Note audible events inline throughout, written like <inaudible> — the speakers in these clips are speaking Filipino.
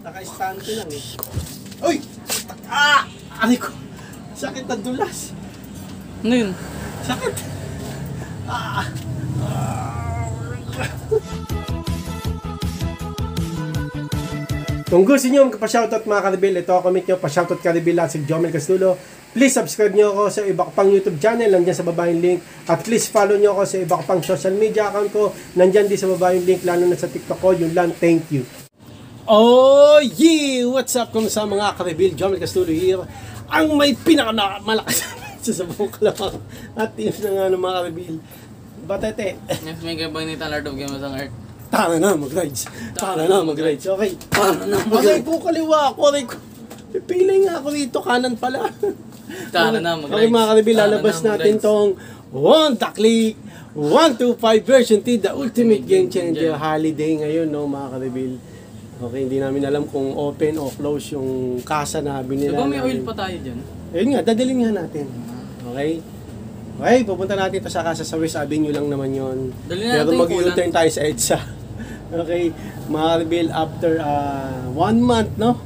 Naka-stante lang eh. Uy! Ah! Aray ko! Sakit na dulas. Ano yun? Sakit! Ah! Kung gusto nyo magpa-shoutout mga karibil, ito ako comment nyo, pa-shoutout karibil at si Jomel Castulo. Please subscribe nyo ako sa iba ko pang YouTube channel, nandyan sa baba yung link. At please follow nyo ako sa iba ko pang social media account ko, nandyan din sa baba yung link, lalo na sa TikTok ko. Yun lang, thank you. Oh yeah! What's up kung sa mga karibil? Jomel Castulo here. Ang may pinaka na malakas <laughs> sa sabong kalawang at teams na nga ng mga karibil. Batete. Yes, may gabang ni Lord of Games on Earth. Tara na, mag-rides. Tara na, mag-rides. Okay. Tara na, mag-rides. po, kaliwa ako. Aray ko. Pipili nga ako dito, kanan pala. Tara na, Okay, mag-rides. mga karibil, Tara lalabas na, natin tong Honda Click 125 version T, the ultimate game changer holiday ngayon, no, mga karibil. Okay, hindi namin alam kung open o close yung kasa na binila Diba may oil pa tayo dyan? Ayun nga, dadalhin nga natin. Okay? Okay, pupunta natin ito sa kasa sa West Avenue lang naman yon. Dali na Pero mag-u-turn tayo sa EDSA. <laughs> Okay, mga after uh, one month, no?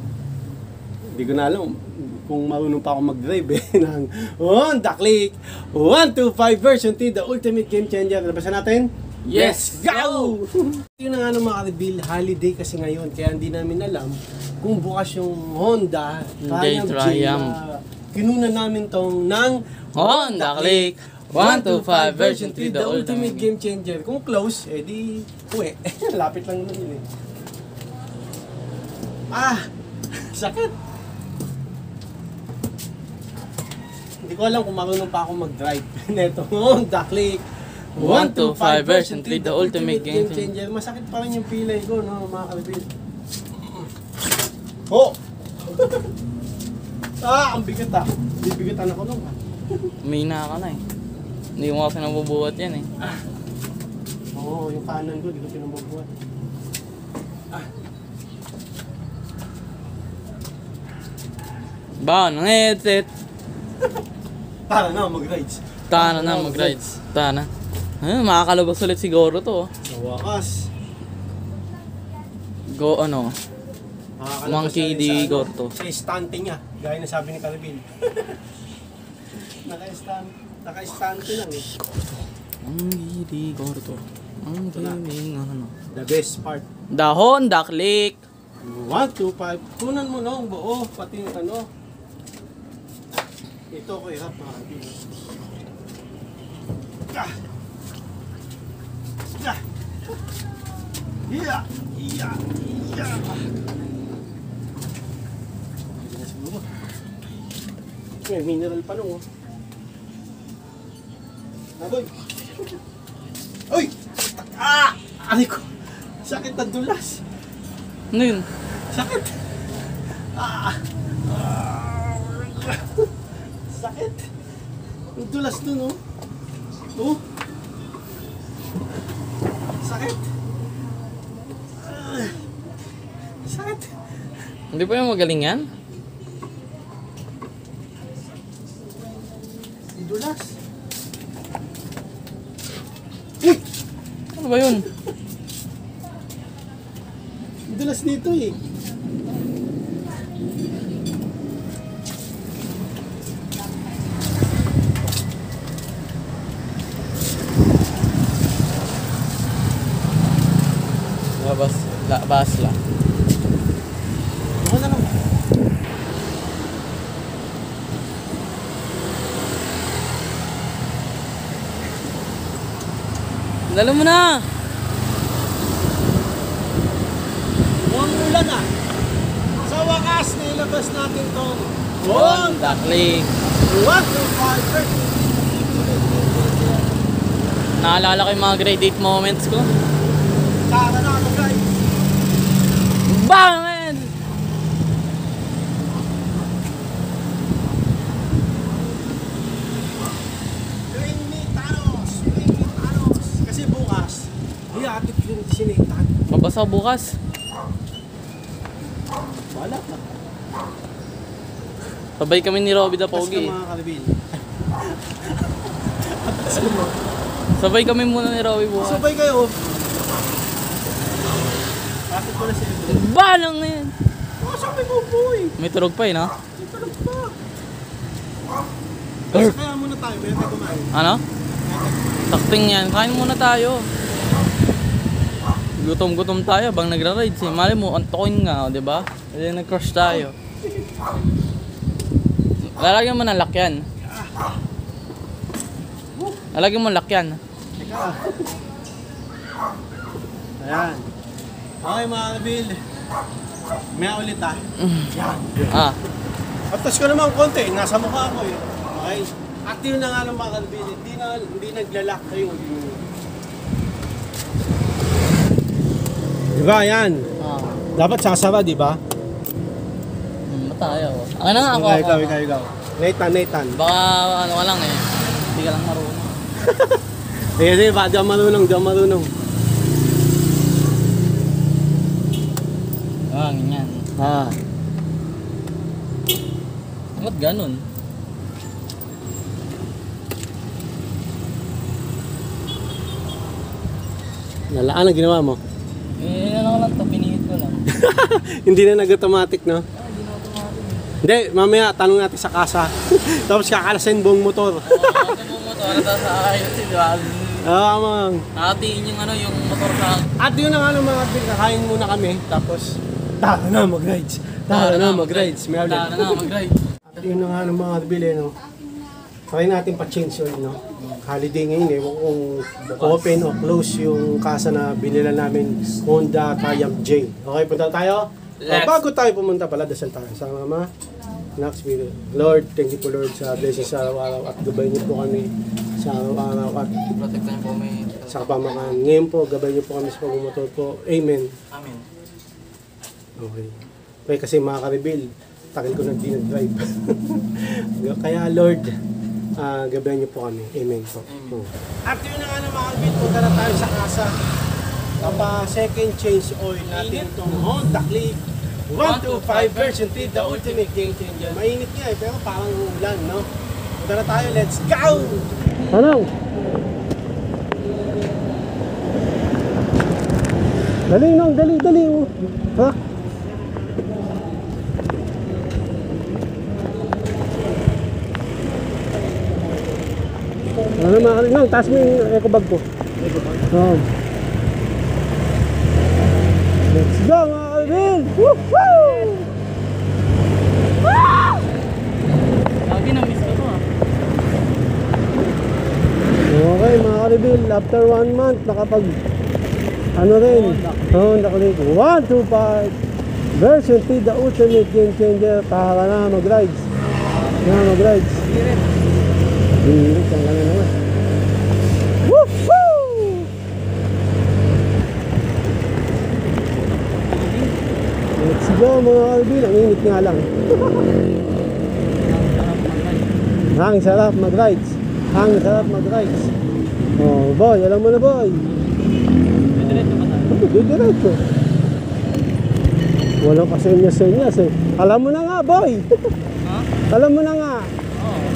Hindi ko na alam kung marunong pa ako mag-drive eh, <laughs> ng Honda Click 125 version T, the ultimate game changer. Labasan natin? Yes, go! <laughs> Yun na nga ng mga karibil, holiday kasi ngayon, kaya hindi namin alam kung bukas yung Honda Triumph Triumph. na kinuna namin tong ng Honda Click 125 version 3, the ultimate game changer. Kung close, eh di uwi. <laughs> Lapit lang naman yun eh. Ah! <laughs> Sakit! Hindi ko alam kung marunong pa ako mag-drive. Neto, Honda Click 125 version 3, the ultimate game changer. Masakit pa rin yung pilay ko, no, mga kalibin. Oh! <laughs> ah, ang bigat ah. Bibigatan ako nung ah. Umina ka na eh. Hindi mo kasi nabubuhat yan eh. Oo, yung kanan ko, di ko pinabubuhat. Ba, ng <laughs> headset. Tara na, mag-rides. Tana na, mag-rides. Tana. Ayun, makakalabas ulit siguro to. Sa wakas. Go ano, makakalabas Monkey na rin di sa, ano, Gorto. Sa istante niya, gaya na sabi ni Calvin. <laughs> Naka-stand, naka-stante lang eh. ang gidi gorto. Ang gaming ano. The best part. The Honda Click. 1, 2, 5. Kunan mo no, ang buo, pati yung ano. Ito ko hirap mga kaibigan. Ah! Yeah! Yeah! Yeah! May mineral pa nung oh. Aboy! Uy! Ah! Aray ko! Sakit na dulas! Ano yun? Sakit! Ah! Ah! Sakit! Ang dulas dun, oh. Oh! Sakit! Ah! Sakit! Hindi pa yung magaling yan? Ang dulas! Ano ba yun? Ang dulas dito, eh. Labas, labas lang. Ako na lang. Lalo mo na! Mukhang ulan, ah. Sa wakas, nilabas natin tong Honda Click. 125 Naalala ko yung mga grade 8 moments ko. Tara na ako guys. Bang! man! Bring me Thanos! Bring me Thanos! Kasi bukas, iatid yung Mabasa bukas. Wala ka. Sabay kami ni Robby Tapos Pogi. ka mga kalibin. <laughs> Sabay kami muna ni Robby bukas. Sabay kayo. Atid ko na si Evelyn. Balang na yan! siya may buboy. May tulog pa eh, no? Tulog pa. Kasi kaya muna tayo, may tayo kumain. Ano? Takting yan. Kain muna tayo. Gutom-gutom tayo bang nagra-rides eh. Mali mo, antokin nga, di ba? Hindi nag-crush tayo. Lalagyan mo ng lakyan. Lalagyan mo ng lakyan. Ayan. Okay mga kabil. May ulit ah. Yan. Ah, Tapos ko naman konti, nasa mukha ko eh. Okay? Active na nga ng mga kabil. Hindi na, hindi naglalak kayo. Diba yan? ah. Dapat sasara, di ba? Hmm, tayo. Ano nga ako? Ako. ikaw, ikaw, ikaw. Nathan, Nathan. Baka ano ka lang eh. Hindi ka lang marunong. Eh, <laughs> sige, ba? Di marunong, di marunong. Ah, ganyan. Ah. Ba't ganun? Nalaan ang ginawa mo. Eh, ano ko lang to, pinihit ko lang. <laughs> Hindi na nag-automatic, no? Ah, hindi na automatic. Hindi, mamaya, tanong natin sa kasa. <laughs> Tapos kakalasin buong motor. Oo, ako po motor ata sa ayos, di ba? Ah, mang. Nakatiin yung ano, yung motor sa... At yun na nga ng mga bil, kakain muna kami. Tapos, tara na mag-rides. Tara na mag-rides. Tara na, mag-ride. At yun na nga ng mga bil, eh, no? Try natin pa-change yun, no? Holiday ngayon, eh. Kung open o close yung kasa na binila namin, Honda Triumph J. Okay, punta tayo? Oh, bago tayo pumunta pala, dasal tayo sa Mama. Next video. Lord, thank you po Lord sa blessings sa araw-araw at gabay niyo po kami sa araw-araw at sa kapamakan. Ngayon po, gabay niyo po kami sa pagmumotor po. Amen. Amin. Okay. Okay, kasi mga ka-reveal, tagal ko na di nag-drive. <laughs> Kaya Lord, ah gabayan niyo po kami. Amen po. Amen. At yun na nga na mga ka-reveal, punta na tayo sa kasa. Papa second change oil natin itong Honda Click 125 version 3, the ultimate game changer. Mainit nga eh, pero parang ulan, no? Punta na tayo, let's go! Tanong! Dali nang, dali, dali. oh. Ha? Ano mga kalinang, taas mo yung eco bag ko. Eco bag? Oo. Let's go mga kalibin! Woohoo! Lagi na-miss ko to ah. Okay mga kalibil, after one month, nakapag ano rin, oh, nakalik 125 version 3, the ultimate game changer, para na mag-rides. Na mag-rides. Birit, ang lang naman. Woohoo! Go mga kalibil, ang init nga lang. Ang sarap mag-rides. Ang sarap mag-rides. Oh, boy, alam mo na boy. Ano, didiretso. Walang kasenyas-senyas eh. Alam mo na nga, boy. Ha? Alam mo na nga. Oo.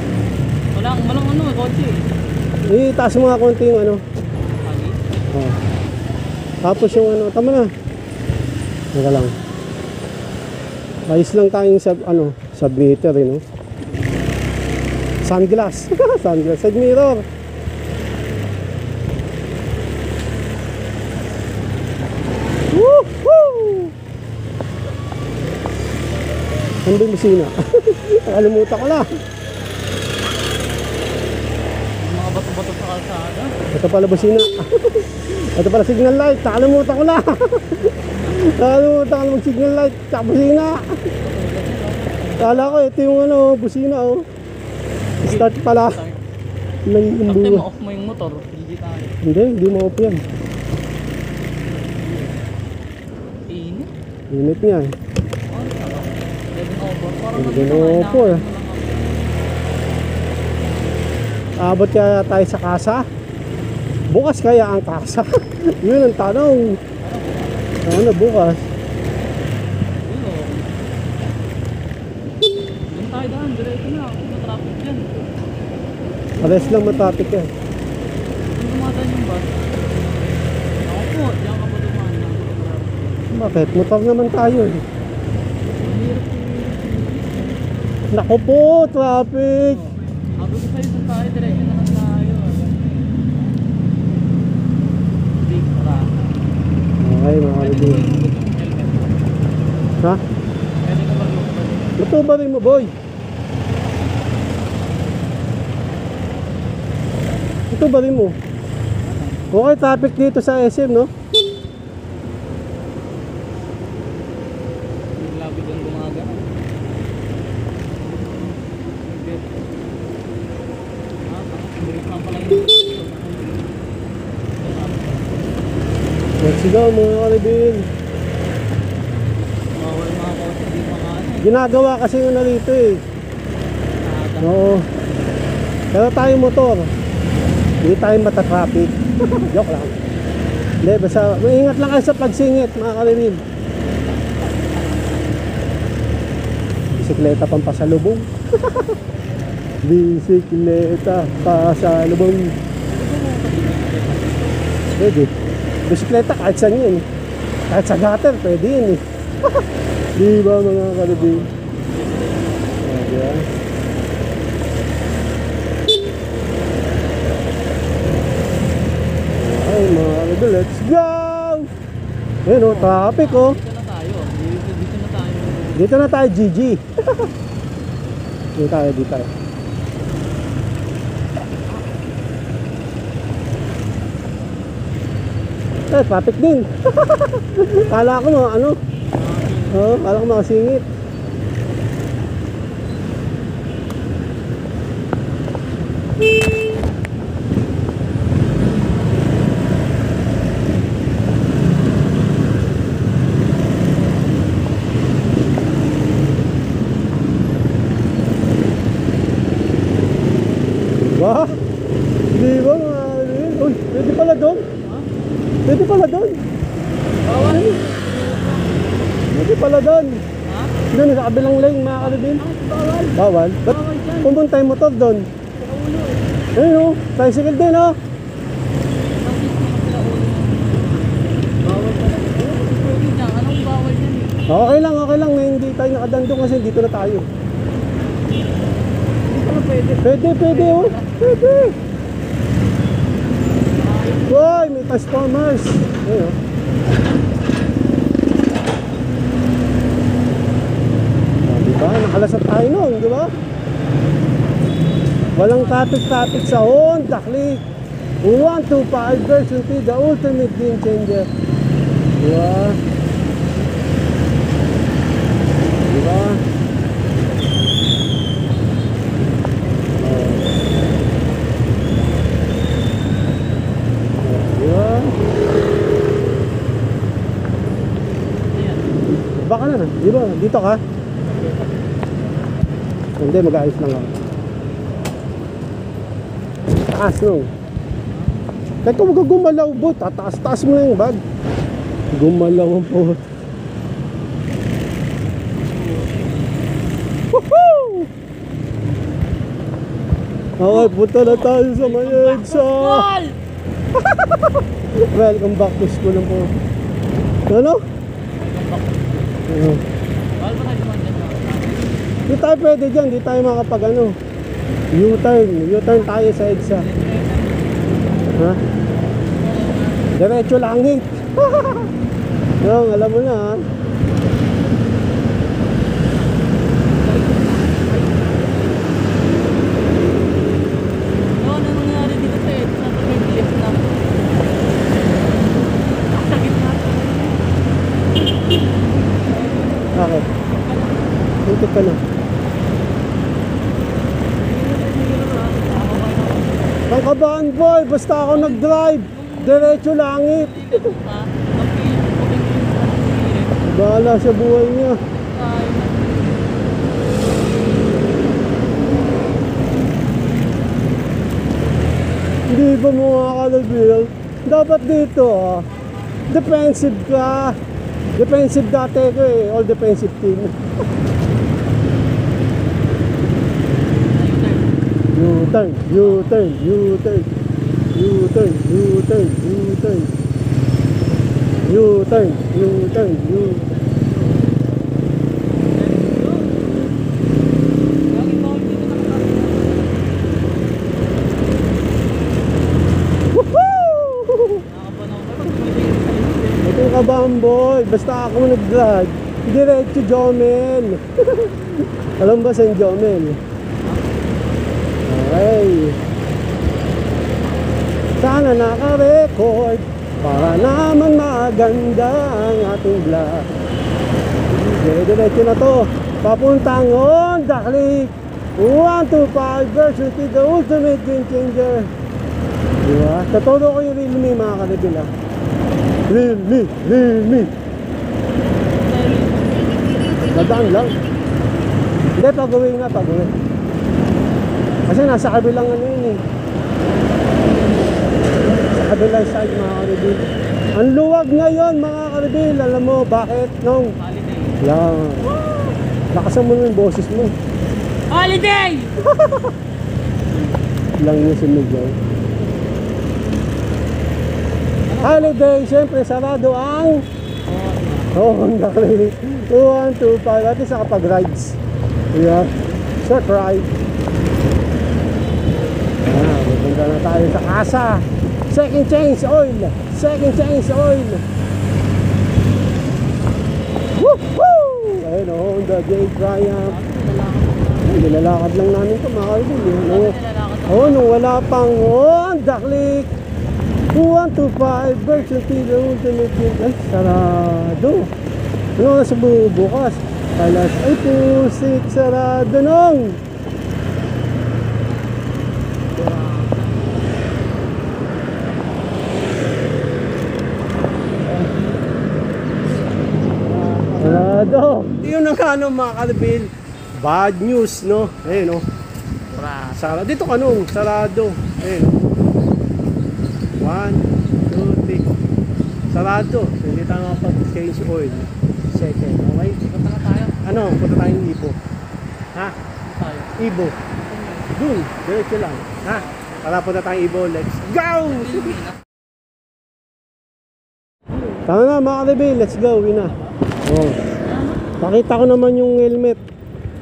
Walang, walang ano, kotse eh. Itaas mo nga konti yung ano. Lagi. Oh. Tapos yung ano, tama na. Teka lang. Ayos lang tayong sub, ano, submeter eh, no? Sunglass. <laughs> Sunglass. Side mirror. Woohoo! Ano yung busina? <laughs> Nakalimutan ko na. Mga bato-bato sa kalsada. Ito pala busina. <laughs> Ito pala signal light. Nakalimutan ko na. Nakalimutan ko na mag-signal light. Tsaka busina. Kala ko ito yung ano, busina oh. Start pala. May Sakti mo, umbuwa. off mo yung motor. Hindi tayo. Hindi, hindi mo off yan. Init. Unit niya eh. Oh, na kailangan over, ko eh. Abot kaya tayo sa kasa? Bukas kaya ang kasa? <laughs> Yun ang tanong. Ano bukas? Doon tayo daan, diretso na. Kung na-traffic dyan. Pares lang matraffic eh. Kung dumadaan yung bus. Ako po, diyan ka ba dumaan na? Bakit? Motor naman tayo eh. Naku po, traffic. Sabi ko sa'yo, saan tayo? Diretso naman tayo. Big traffic. Okay, mga mo. Ha? Rin mo, boy? Ito ba rin mo? Okay, traffic dito sa SM, no? Yung labi doon gumagana. Okay. Ah, bilis lang pala yun. Let's go, mga kalibin. Bawal mga kotse, di makaano. Ginagawa kasi yun na dito eh. Oo. Pero tayo motor. Hindi tayo matatraffic. <laughs> Joke lang. Hindi, basta maingat lang kayo sa pagsingit, mga kalibin. Bisikleta pang pasalubong. <laughs> Bisikleta pasalubong. Pwede. Bisikleta kahit saan yun. Kahit sa gutter, pwede yun eh. <laughs> Di ba mga kalibin? Ayan. Ay mga kalibin, let's go! Ayun o, traffic oh. Dito na tayo. Dito, dito na tayo. Dito na tayo, GG. <laughs> dito tayo, dito tayo. Eh, traffic din. <laughs> kala ko mga ano. Oo, kala ko makasingit. Ba? Di ba mga kalibin? Uy, pwede pala doon. Pwede pala doon. Bawal. Pwede pala doon. Ha? Doon sa kabilang lane mga kalibin. Bawal. Ba't pumunta yung motor doon? Ayun o, tricycle din oh. o. Eh? Okay lang, okay lang na hindi tayo nakadandong kasi dito na tayo. Pwede. Pwede, pwede oh. Pwede. Boy, may transformers. Ayun oh. Ah, Nakalasap tayo noon, di ba? Walang traffic-traffic sa Honda Click. 125 version 3, the ultimate game changer. Diba? Oh. Diba? Ayan. Baka na, di ba? Dito ka? Hindi, mag-ayos lang ako. Taas no. Kahit kung mag gumalaw bo, tataas-taas mo na yung bag. Gumalaw ang po. Woohoo! Okay, punta na tayo sa may EDSA. <laughs> Welcome back to school po. Ano? Ano? Bawal ba tayo dumaan dyan? Di tayo pwede dyan, di tayo makapag ano. U-turn, U-turn tayo sa EDSA. Ha? Diretso langit. <laughs> Yung, alam mo na ha. Bakit? Tutok ka na. Ang kabahan boy, basta ako nag-drive. Diretso langit. Bahala sa buhay niya. Hindi ba mo mga kalabil? Dapat dito ah. Defensive ka. Defensive dati ko eh. All defensive team. <laughs> U-turn, U-turn, U-turn. U-turn, U-turn, U-turn. U-turn, U-turn, U-turn. Bumble. Basta ako nag-vlog. Diretso Jomel. <laughs> Alam ba saan Jomel? Okay. Sana naka-record para naman maganda ang ating vlog. Diretso na to. Papuntang Honda Click 125 version 2 the ultimate game changer. Diba? Tatolo ko yung Realme mga kanibil ah. Realme, Realme. Dadaan lang. Hindi, pag-uwi nga, pag-uwi. Kasi nasa kabilang ano yun eh. Sa kabilang side mga kanibil. Ang luwag ngayon mga kanibil. Alam mo bakit? Nung Holiday. lang. Lakasan mo yung boses mo. Holiday! <laughs> Lang niya si Miguel. Holiday, siyempre sarado ang Oh, Honda Click 1, 2, 5 At least nakapag-rides Yeah Short ride Ah, pupunta na tayo sa kasa Second change oil Second change oil Woo! Ayun oh, Honda J Triumph Ay, nilalakad lang namin ito mga eh. Nung- Oo, nung wala pang Honda Click 125 version 3 the ultimate. Ay, sarado. Ano na sa bu- bukas? Alas 8 to 6, sarado nung. Sarado. Yun ang ano mga kalabil. Bad news, no? Ayun, no? Sarado. Dito ka nung, sarado. Ayun. One, two, three. Sarado. So, hindi tayo makapag-change oil. Second, okay? Punta na tayo. Ano, punta tayong Ibo. Ha? Tayo. Ibo. Dun, diretso lang. Ha? Tara, punta tayong Ibo. Let's go! Tama na mga kalibil, let's go, uwi na. Oh. Pakita ko naman yung helmet.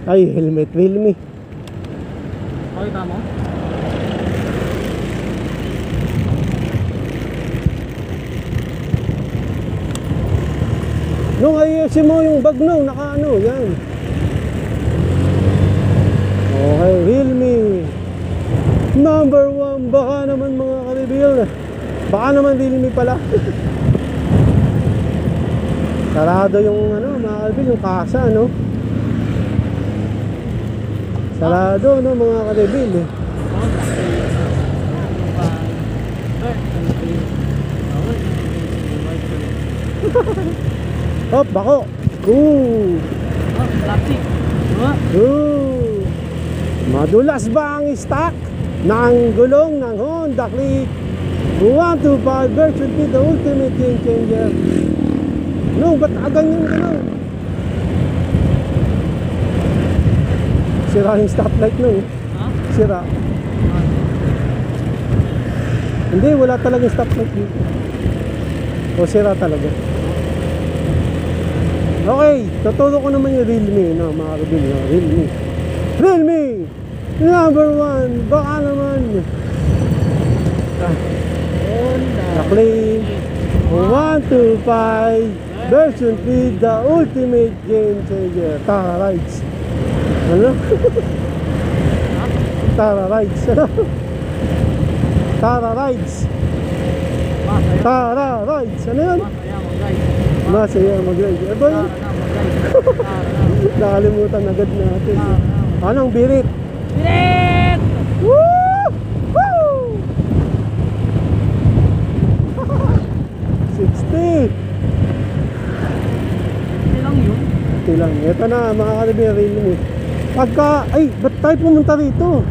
Ay, helmet, Realme. Pakita mo? Nung ayusin mo yung bag nung, naka ano, yan. Okay, Realme. Number one, baka naman mga kalibil. Baka naman Realme pala. <laughs> Sarado yung ano, mga yung kasa, no? Sarado, no, mga kalibil. Eh. <laughs> Hop, bako. Ooh. Plastic. Diba? Ooh. Madulas ba ang stock ng gulong ng Honda Click 125 version 2 the ultimate game changer? No, ba't ganyan ka no? Sira yung stoplight no? Ha? Sira. Hindi, wala talagang stoplight dito. O sira talaga. Okay, tuturo ko naman yung Realme, no, mga kabin, no, Realme. Realme! Number one, baka naman. Ah, Nakli, 1, 2, 5, version 3, the ultimate game changer. Tara Rides. Ano? <laughs> Tara Rides. Ano? Tara Rides. Tara Rides. Ano yun? Masaya mag-ride. Eh ba yun? Nakalimutan agad natin. Anong birit? Bilit! Woo! Woo! <laughs> 60! Hindi lang Ito lang. Ito na mga kalibin Realme. Pagka, ay, ba't tayo pumunta rito?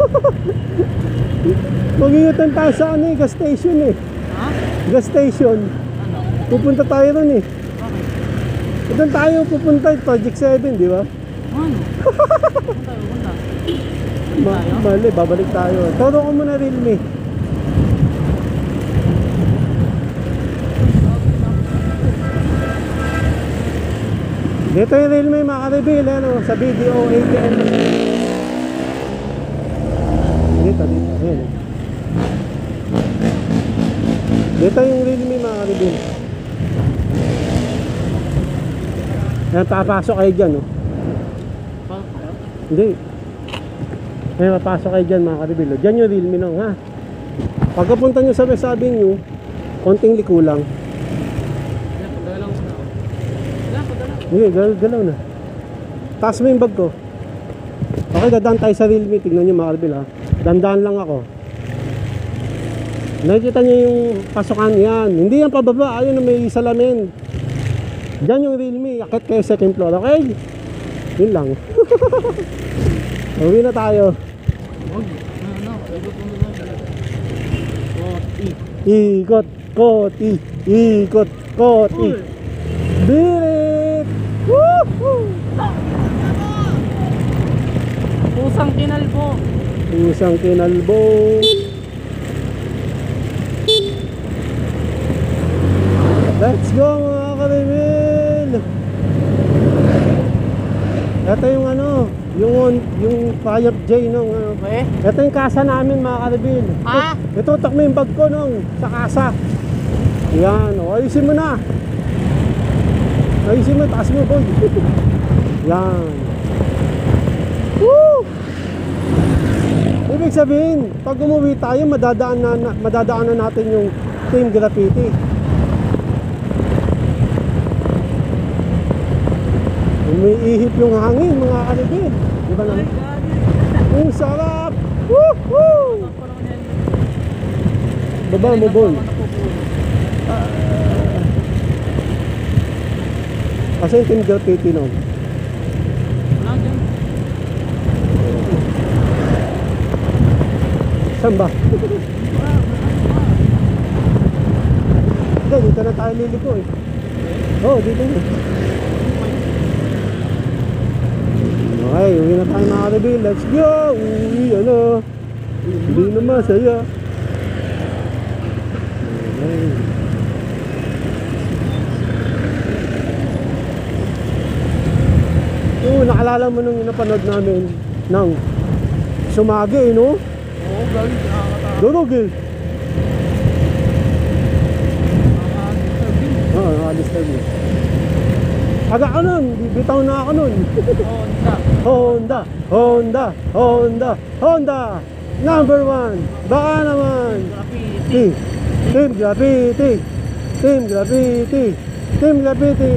<laughs> Mag-iutan tayo sa ano eh, gas station eh. Ha? Gas station. Ano? Pupunta tayo ron eh. Bakit? Doon tayo pupunta, Project 7, di ba? Ano? <laughs> Punta, punta. Ma mali, babalik tayo. Turo ko muna Realme. Dito yung Realme mga ka-reveal, ano, sa video ATM. Dito, dito, ayan. Dito yung Realme mga ka-reveal. Ayan, papasok kayo dyan, oh. Pa- Hindi. Ayan, papasok kayo dyan, mga karibilo. Dyan yung real minong, ha? Pagkapunta nyo sa West Avenue, konting liko lang. Wala, padala ko na. Hindi, galaw, galaw na. Taas mo yung bag ko. Okay, dadaan tayo sa Realme. Tignan nyo mga karbil ha. Dandaan lang ako. Nakikita nyo yung pasukan yan. Hindi yan pababa. Ayun na may salamin. Diyan yung Realme. Akit kayo second floor. Okay? Yun lang. <laughs> Uwi na tayo. Ikot? Eh. Ikot, koti, ikot, koti. Pusang kinalbo. Isang kinalbo. Let's go mga karimil! Ito yung ano, yung yung Fire J nung ano. Eh? Ito yung kasa namin mga karimil. Ha? Ito, tak mo yung bag ko nung sa kasa. Yan, ayusin mo na. Ayusin mo, taas mo, boy. <laughs> Yan. Woo! Ibig sabihin, pag umuwi tayo, madadaan na, na- madadaan na natin yung team graffiti. Umiihip yung hangin, mga kalibin. Di ba naman? gagi. Ang sarap! Woohoo! Baba mo, boy. Ako Kasi yung team graffiti nun. Wala dyan. Saan ba? Hindi, dito na tayo liliko eh. Oo, oh, dito na. Okay, uwi na tayo mga kanabil. Let's go! Uwi, ano? Hindi na masaya. Okay. Oo, nakalala mo nung napanood namin ng Sumagi, eh, no? Oo, gagi. Nakakata. Durog eh. Oo, nakadisturb mo. Aga ka nun, bibitaw na ako nun. Hindi. Honda, Honda, Honda, Honda, number one. Baka naman. Graffiti. Team Graffiti, Team Graffiti, Team Graffiti,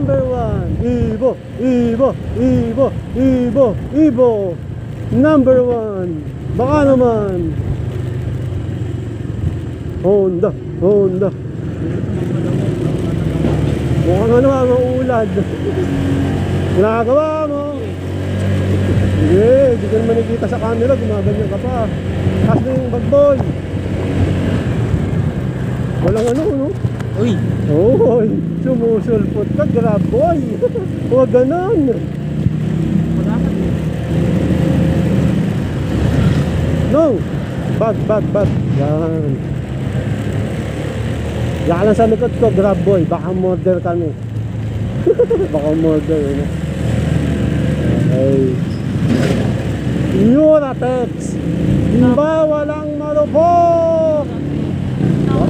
number one. Ibo, Ibo, Ibo, Ibo, Ibo, number one. Baka naman. Honda, Honda. Mukhang ano ang ulad. Ginagawa mo. Sige, hindi ka naman nakikita sa camera, gumaganyan ka pa. Taas na yung bag boy. Walang ano, no? Uy. Oy, sumusulpot ka, grab boy. Huwag ganon. Wala ka. No, bag, bag, bag. Yan. Lang sa likod ko, grab boy. Baka murder kami. <laughs> Baka murder, ano? Okay. Uratex. Bawal ang marupok. Oh,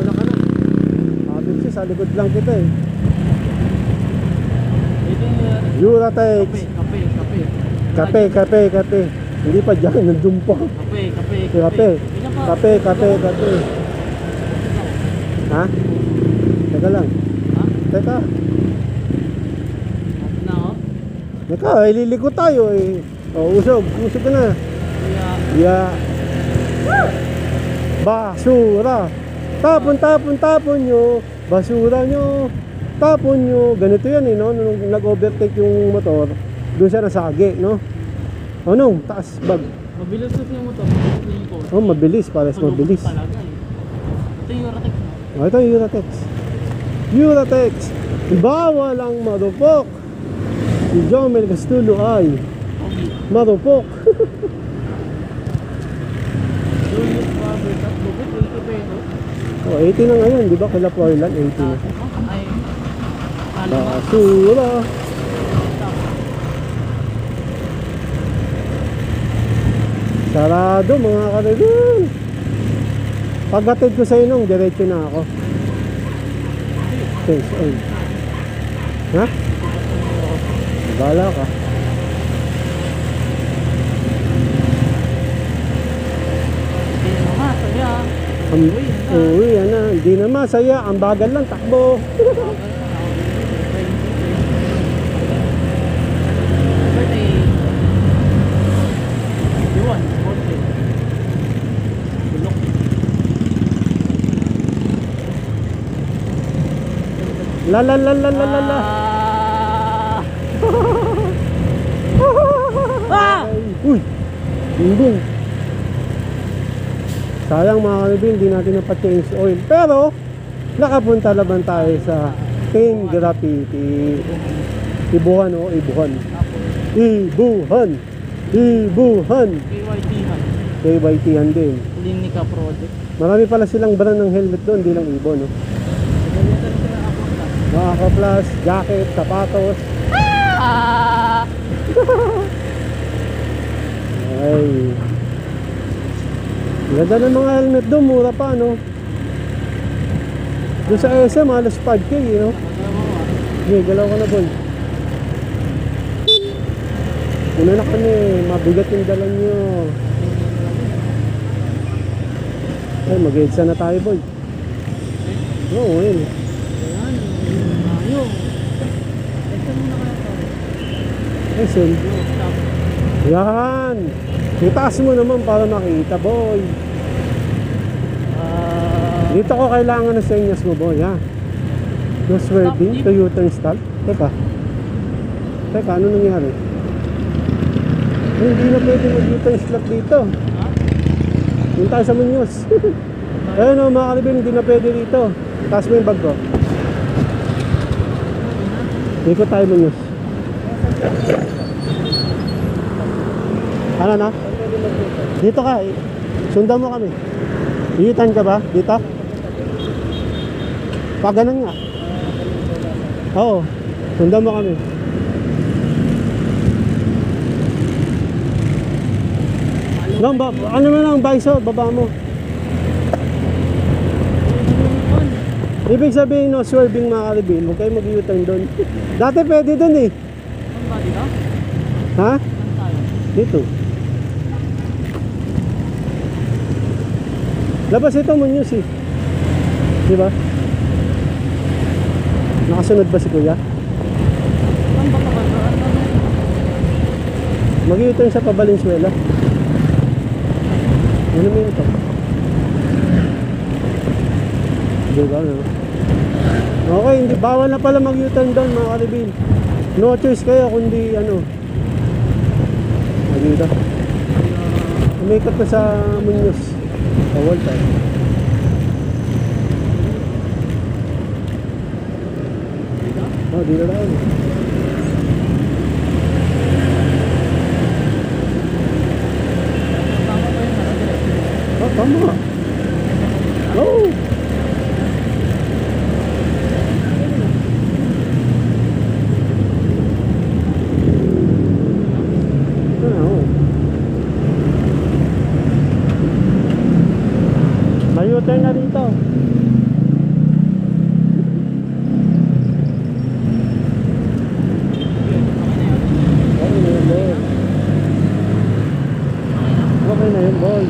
una ka na. Sabi ko sa likod lang kita eh. Yung uh, kape, kape, kape. Kape, kape, kape. Hindi pa dyan, nandun pa. Kape, kape, Kape. Pa. Kape, kape, kape. Ha? Teka lang. Ha? Teka. Na ako. Teka, ililiko tayo eh. O, usog. Usog ka na. Ya. Basura. Tapon, tapon, tapon nyo. Basura nyo. Tapon nyo. Ganito yan eh, no? Nung nag-overtake yung motor, doon siya nasagi, no? O, nung, taas, bag. mabilis kasi yung motor. Mabilis na yung. Oh, mabilis, pares Tulog mabilis. Talaga eh. Ito yung Eurotex mo. Oh, ito yung Uratex. Uratex. Bawal ang marupok. Si Jomel Castulo ay marupok. Julius at Bukit, 80 pesos. Oh, 80 na ngayon, di ba? Kila Floyland, 80 na. Ay, kalima. Basura. Sarado mga karirin. Pagkatid ko sa inong, diretso na ako. Thanks, ay. Ha? Bala ka. Hindi mo nga, saya. Ang, uy, yan na. Hindi na masaya. Ang bagal lang, takbo. La la la la la la la. Ah! Uy! Hindi. Sayang mga kanibin, hindi natin napa-change oil. Pero, nakapunta naman tayo sa King Graffiti. Ibuhan o, Ibuhan. Ibuhan! Ibuhan! KYT man. KYT yan din. Linica Project. Marami pala silang brand ng helmet doon, hindi lang Ibon. No? Na. Mga kaplas, jacket, sapatos. Ah! <laughs> Ay. Ganda ng mga helmet doon, mura pa, no? Doon sa SM, halos 5K, you know? Sige, galaw ka na, boy. Una na kami, mabigat yung dala nyo. Ay, mag-edsa na tayo, boy. Oo, yun. Ayan. Ito muna kaya to. Ay, sil. Yo, stop. Yan! Itaas mo naman para makita, boy. Ah, Dito ko kailangan ng senyas mo, boy, ha? No swerving to U-turn stop. Teka. Teka, ano nangyari? Eh, hindi na pwede mag-U-turn stop dito. ha? Yung tayo sa Muñoz. <laughs> Ayun o, mga kalibin, hindi na pwede dito. Taas mo yung bag ko. Ikot tayo Muñoz. Ano na? Dito ka. Sundan mo kami. Iitan ka ba? Dito? Pag ganun nga. Oo. Sundan mo kami. Lang, ba, ano na lang, Baiso, baba mo. Ibig sabihin, no, swerving mga kalibin, huwag kayo mag-U-turn doon. Dati pwede doon eh. Saan ba dito? Ha? Saan tayo? Dito. Labas ito mo news eh. Di ba? Nakasunod ba si kuya? Mag-U-turn sa Pabalenzuela. Ano mo ito? Di ba, no? Okay, hindi bawal na pala mag-U-turn doon mga kalibin. No choice kayo kundi ano. Dito. Umikot na sa Muñoz. Bawal tayo. Oh, dito lang. Tama ba yun? Ano, diretso? Oh, tama. Oh! Ano? May U-turn na dito. Okay na yun, boy. Okay na yun, boy.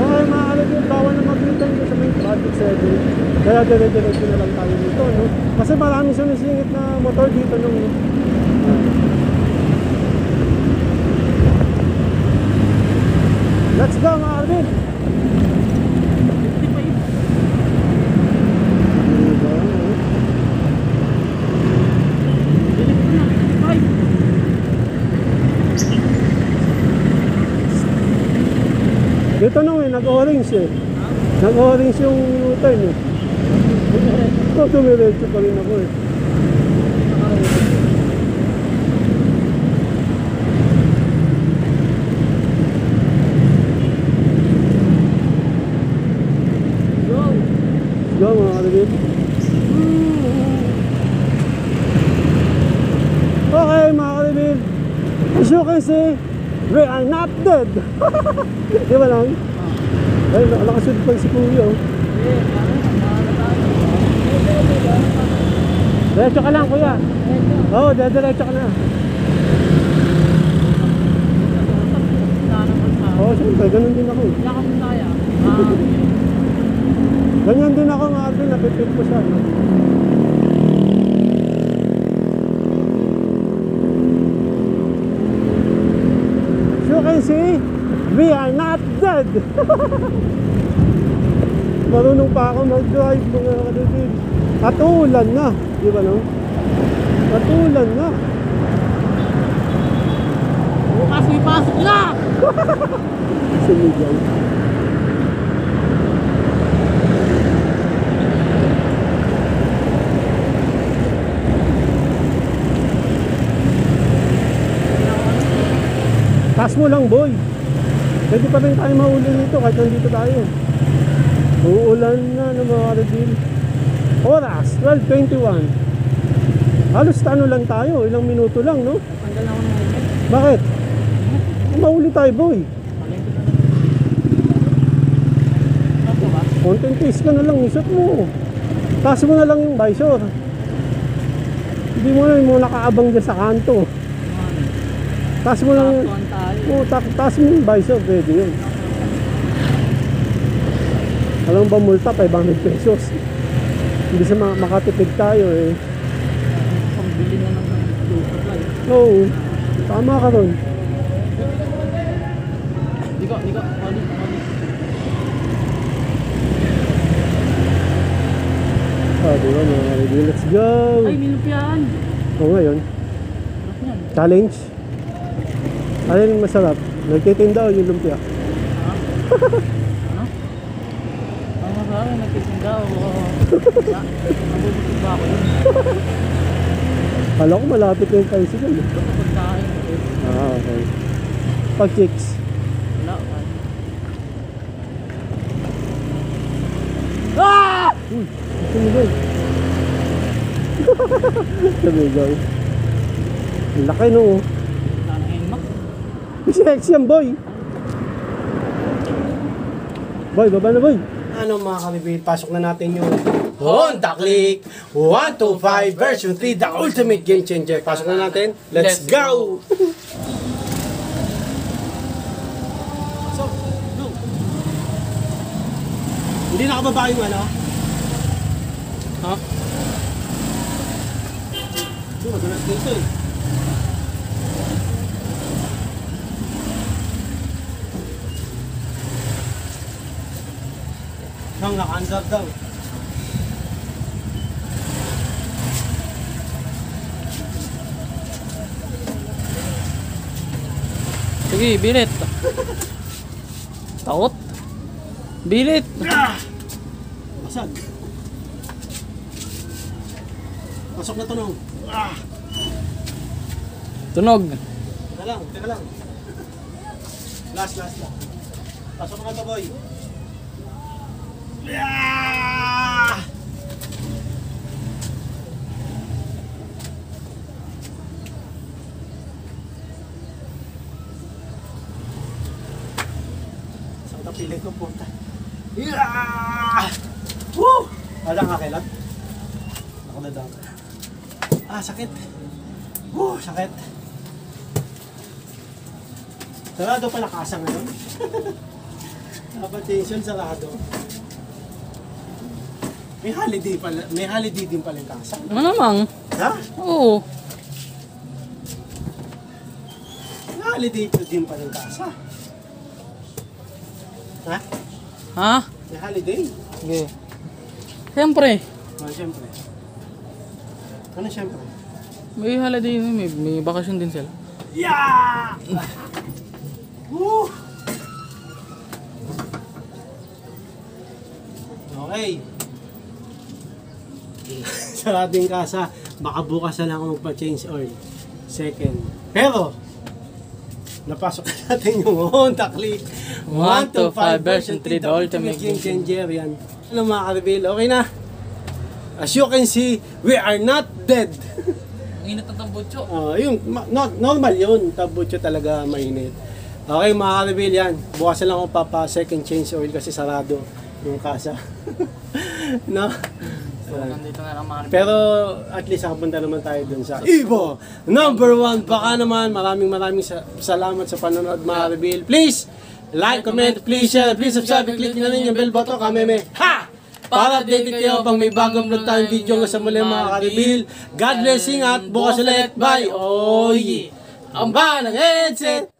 Okay, mga kalagyan, bawal na mag-U-turn ko sa may traffic setting. Kaya dire-diretso na lang tayo dito, no? Kasi maraming sumisingit na motor dito nung... Let's go, mga kalagyan! 55. Bilis ko na. 55. Dito nung nag-orange eh. Nag-orange yung U-turn eh. Ito, tumiretso pa rin ako eh. Go! Mga kalagyan. Okay mga kalibin, as you can see, we are not dead. <laughs> Di ba lang? Ay, nakakasunod pa si Kuya. oh. Diretso ka lang, Kuya. Oo, oh, diretso ka na. Oo, oh, siyempre, ganun din ako. eh. Wala kang saya. Ah, Ganyan din ako nga din, napipit ko siya. As you can see, we are not dead. <laughs> Marunong pa ako mag-drive mga kadudid. At ulan na, di ba no? At ulan na. bukas may pasok na! <laughs> Sumigaw. Taas mo lang, boy. Pwede pa rin tayo mauli dito kahit nandito tayo. Uulan na ng mga kadudid. Oras, 12.21. Halos ano lang tayo, ilang minuto lang, no? Tanggal na ako ng helmet. Bakit? Mauli tayo, boy. Na. Ano? Content case ka na lang, isot mo. Taas mo na lang yung visor. Hindi mo na yung nakaabang dyan sa kanto. Taas mo lang ta taas mo yung visor, pwede yun. Alam ba multa, 500 pesos. Hindi sa ma- makatipid tayo eh. Pambili na ng. Oo, tama ka ron. Di ko, di ko. Oli, oli. Ah, di ba mga ready? Let's go! Ay, milpian! O ngayon, challenge. Ang masarap? Nagtitinda o yung lumpia? Ha? ano? Ang masarap yung nagtitinda o... Na, nabubusog ba ako yun? Kala ko malapit na yung tricycle. eh. Basta pagkain. eh, Ah, okay. Pag chicks. Wala. Ah! Uy, sumigaw. <laughs> sumigaw. Ang laki no. <laughs> Sexy yan boy. Boy, baba na boy. Ano mga kalibid, pasok na natin yung Honda Click 125 version 3, the ultimate game changer. Pasok na natin. Let's, Let's go! <laughs> so, go. Hindi nakababa yung ano? Ha? Ito, madalas dito eh. Nang naka-andar daw. Sige, bilit. Takot. Bilit. Basag. Pasok na tunog. Ah! Tunog. Teka lang, teka lang. Last, last lang. Pasok na to, boy. Yeah! Saan kapilit ko punta? Yeah! Woo! Wala nga kailan? Na. Ah, sakit. Woo, sakit. Sarado pala kasa ngayon. Dapat <laughs> tension sarado. May holiday pala, may holiday din pala yung kasa. Ano namang? Ha? Oo. May holiday pa din pala yung kasa. Ha? Ha? May holiday. Sige. Siyempre. Oh, siyempre. Ano siyempre? May holiday, may, may bakasyon din sila. Yeah! <laughs> Sarado yung kasa. Baka bukas na lang ako magpa-change oil. Second. Pero, napasok na natin yung Honda Click 125 version 3, the ultimate game changer yan. Ano mga ka-reveal? Okay na? As you can see, we are not dead. Ang init ng tambutso. Ah, yung ma- no- normal yun, tabutso talaga mainit. Okay mga ka-reveal yan. Bukas na lang ako papa second change oil kasi sarado yung kasa. <laughs> no? So, nandito na lang mga Pero at least nakapunta naman tayo dun sa Ibo number one. Baka naman maraming maraming sa- salamat sa panonood mga reveal. Please like, comment, please share, please subscribe, click na rin yung bell button kameme. Ha! Para updated kayo pang may bagong upload tayong video nga sa muli mga ka-reveal. God blessing at bukas ulit. Bye! Yeah! Ang ba ng headset!